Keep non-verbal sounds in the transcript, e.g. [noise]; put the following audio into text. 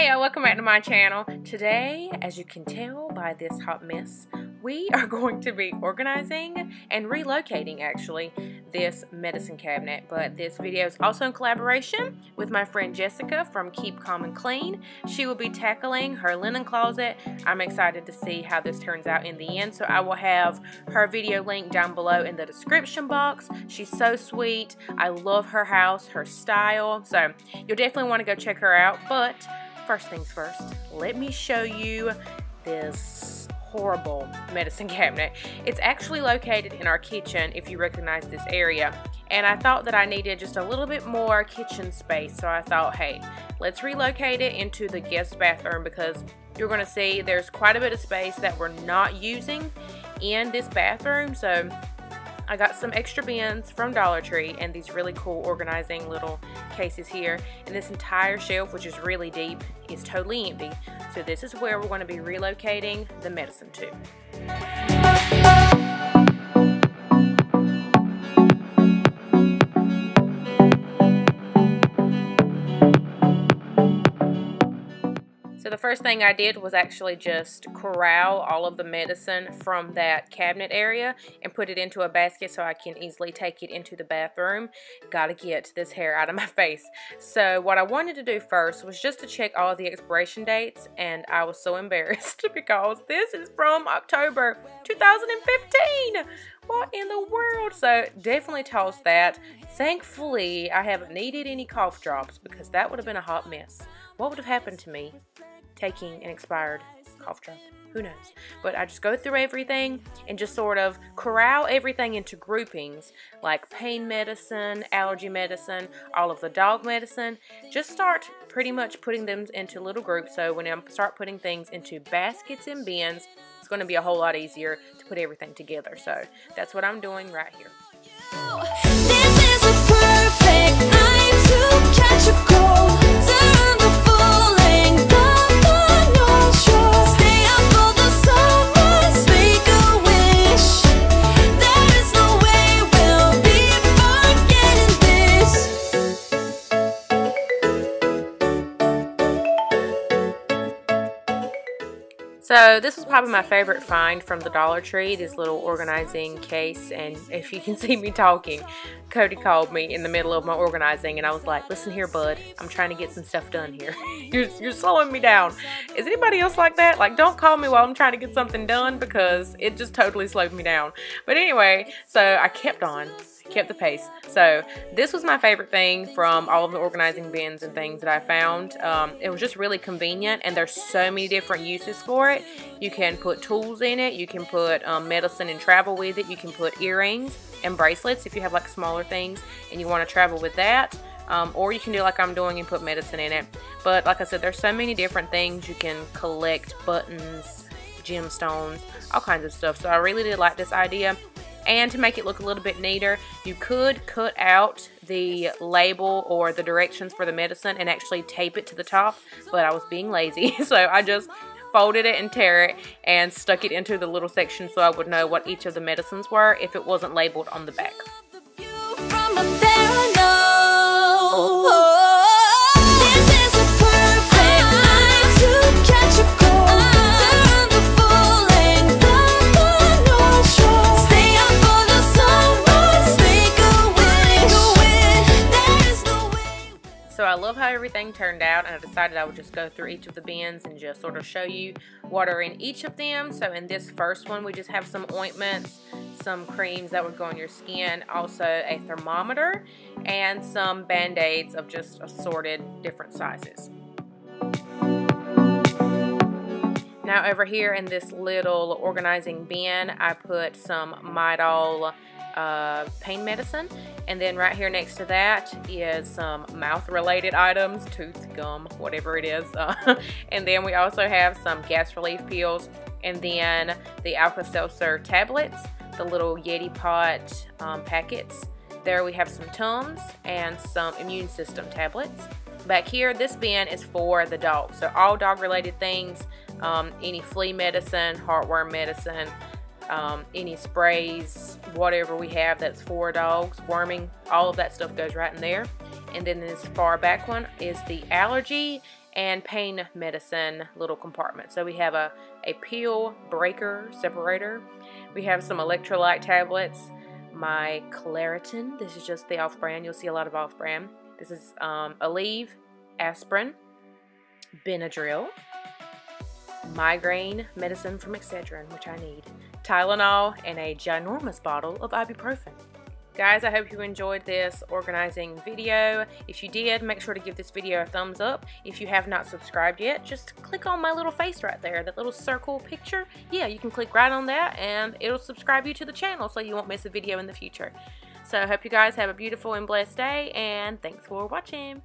Hey welcome back to my channel. Today, as you can tell by this hot mess, we [laughs] are going to be organizing and relocating actually this medicine cabinet. But this video is also in collaboration with my friend Jessica from Keep Calm and Clean. She will be tackling her linen closet. I'm excited to see how this turns out in the end. So I will have her video link down below in the description box. She's so sweet. I love her house, her style. So you'll definitely want to go check her out. But first things first, let me show you this horrible medicine [laughs] cabinet. It's actually located in our kitchen if you recognize this area. And I thought that I needed just a little bit more kitchen space. So I thought, hey, let's relocate it into the guest bathroom because you're going to see there's quite a bit of space that we're not using in this bathroom. So I got some extra bins from Dollar Tree and these really cool organizing little cases here. And this entire shelf, which is really deep, is totally empty. So this is where we're going to be relocating the medicine to. The first thing I did was actually just corral all of the medicine from that cabinet area and put it into a basket so I can easily take it into the bathroom. Gotta get this hair out of my [laughs] face. So what I wanted to do first was just to check all the expiration dates and I was so [laughs] embarrassed [laughs] because this is from October 2015 what in the world? So definitely toss that. Thankfully, I haven't needed any cough drops because that would have been a hot mess. What would have happened to me taking an expired cough drop. Who knows? But I just go through everything and just sort of corral everything into groupings like pain medicine, allergy medicine, all of the dog medicine. Just start pretty much putting them into little groups. So when I start putting things into baskets and bins, it's going to be a whole lot easier to put everything together. So that's what I'm doing right here. So this was probably my favorite find from the Dollar Tree, this little organizing case. And if you can [laughs] see me talking, Cody called me in the middle of my organizing and I was like, listen here, bud, I'm trying to get some stuff done here. [laughs] you're, you're slowing me down. Is anybody else like that? Like, don't call me while I'm trying to get something done because it just totally slowed me down. But anyway, so I kept on kept the pace. So this was my favorite thing from all of the organizing bins and things that I found. Um, it was just really convenient and there's so many different uses for it. You can put tools in it. You can put um, medicine and travel with it. You can put earrings and bracelets if you have like smaller things and you want to travel with that. Um, or you can do like I'm doing and put medicine in it. But like I said, there's so many different things. You can collect buttons, gemstones, all kinds of stuff. So I really did like this idea. And to make it look a little bit neater, you could cut out the label or the directions for the medicine and actually tape it to the top, but I was being lazy, [laughs] so I just folded it and tear it and stuck it into the little section so I would know what each of the medicines were if it wasn't labeled on the back. I love how everything turned out and I decided I would just go through each of the bins and just sort of show you what are in each of them. So in this first one, we just have some ointments, some creams that would go on your skin, also a thermometer, and some band-aids of just assorted different sizes. Now over here in this little organizing bin, I put some Midol uh, pain medicine. And then right here next to that is some mouth related items, tooth, gum, whatever it is. Uh, [laughs] and then we also have some gas relief pills and then the Alka-Seltzer tablets, the little Neti pot um, packets. There we have some Tums and some immune system tablets. Back here, this bin is for the dog. So all dog related things, um, any flea medicine, heartworm medicine, um, any sprays, whatever we have that's for dogs, worming, all of that stuff goes right in there. And then this far back one is the allergy and pain medicine little compartment. So we have a, a pill breaker separator. We have some electrolyte tablets. My Claritin. This is just the off-brand. You'll see a lot of off-brand. This is um, Aleve, aspirin, Benadryl, migraine medicine from Excedrin, which I need, Tylenol, and a ginormous bottle of ibuprofen. Guys, I hope you enjoyed this organizing video. If you did, make sure to give this video a thumbs up. If you have not subscribed yet, just click on my little face right there, that little circle picture. Yeah, you can click right on that and it'll subscribe you to the channel so you won't miss a video in the future. So I hope you guys have a beautiful and blessed day and thanks for watching.